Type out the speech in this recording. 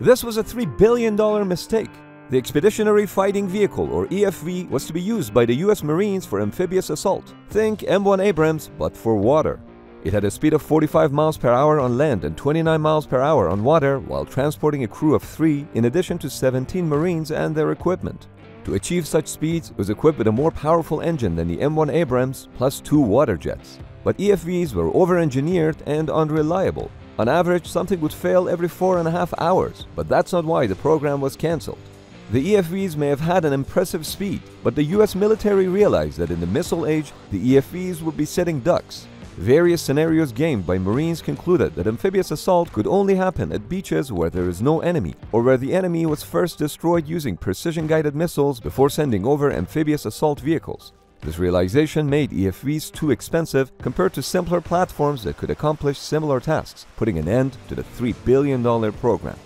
This was a $3 billion mistake. The Expeditionary Fighting Vehicle, or EFV, was to be used by the US Marines for amphibious assault. Think M1 Abrams, but for water. It had a speed of 45 miles per hour on land and 29 miles per hour on water while transporting a crew of three in addition to 17 Marines and their equipment. To achieve such speeds, it was equipped with a more powerful engine than the M1 Abrams plus two water jets. But EFVs were over-engineered and unreliable. On average, something would fail every four and a half hours, but that's not why the program was cancelled. The EFVs may have had an impressive speed, but the US military realized that in the missile age, the EFVs would be sitting ducks. Various scenarios gamed by Marines concluded that amphibious assault could only happen at beaches where there is no enemy, or where the enemy was first destroyed using precision-guided missiles before sending over amphibious assault vehicles. This realization made EFVs too expensive compared to simpler platforms that could accomplish similar tasks, putting an end to the $3 billion program.